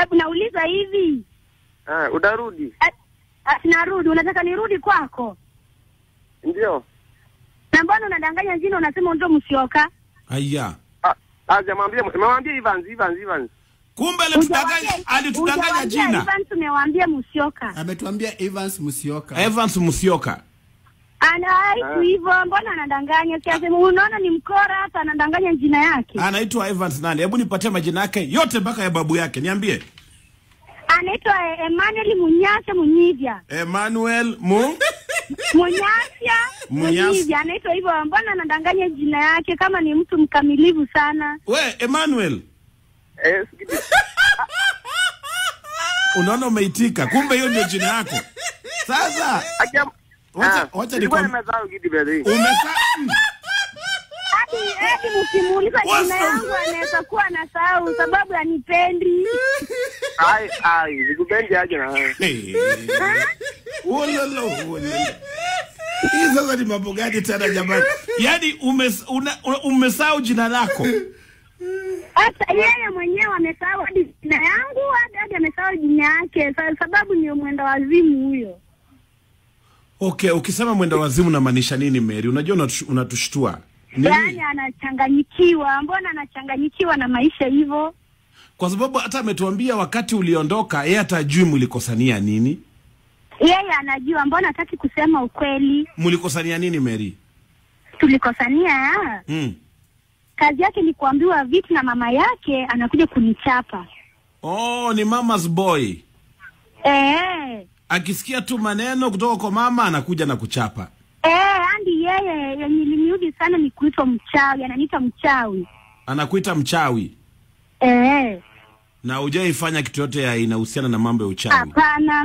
Hebu nauliza hivi, Ah, utarudi? ati narudi, unataka nirudi kwako? Ndio. Na mbona unadanganya jina, unasema ndo msioka? Aya. Ah, ah, jamwambia, mwambie Evans, Evans, Evans. Kumbe alitudanganya alitudanganya jina. Evans, umewaambia msioka. Ametuambia Evans msioka. Evans Musyoka. Ana haiku hivyo, mbona anadanganya? Kiasi unaona ni mkora hata anadanganya jina yake. Anaitwa Evans nani? Hebu nipatie majina yake yote mpaka ya babu yake. Niambie. Anaitwa eh, Emmanuel Munyasha Munyivya. Emmanuel Mu Munyasha Munyas- Munyivya anaitwa hivyo, mbona anadanganya jina yake kama ni mtu mkamilivu sana? We Emmanuel. Eh. Unaona umeitika. Kumbe hiyo ndio jina yako. Sasa Akia Wacha- Ah, wacha. Hadi hadi mkimuuliza jina yangu anaweza kuwa anasahau sababu anipendi. Ai, aje na wewe. Hey. Wololo, wololo. Hii sasa ni mambo gani tena jamani? Yaani umesahau jina lako. Hata yeye mwenyewe amesahau hadi jina yangu, hadi hadi amesahau jina yake, sababu ni mwenda wazimu huyo. Okay, ukisema mwenda wazimu unamaanisha nini Mary? Unajua unatush- unatushtua. Yaani anachanganyikiwa, mbona anachanganyikiwa na maisha hivyo? Kwa sababu hata ametuambia wakati uliondoka yeye atajui mlikosania nini. Yeye anajua, mbona hataki kusema ukweli? Mlikosania nini Mary? Tulikosania, Mm. kazi yake ni kuambiwa vitu na mama yake, anakuja kunichapa. Oh, ni mama's boy. Eh, Akisikia tu maneno kutoka kwa mama anakuja na kuchapa. eh, andi yeye yenye sana ni kuitwa mchawi, ananiita mchawi. Anakuita mchawi Eh, na hujaifanya kitu yote ya inahusiana na mambo ya uchawi. hapana,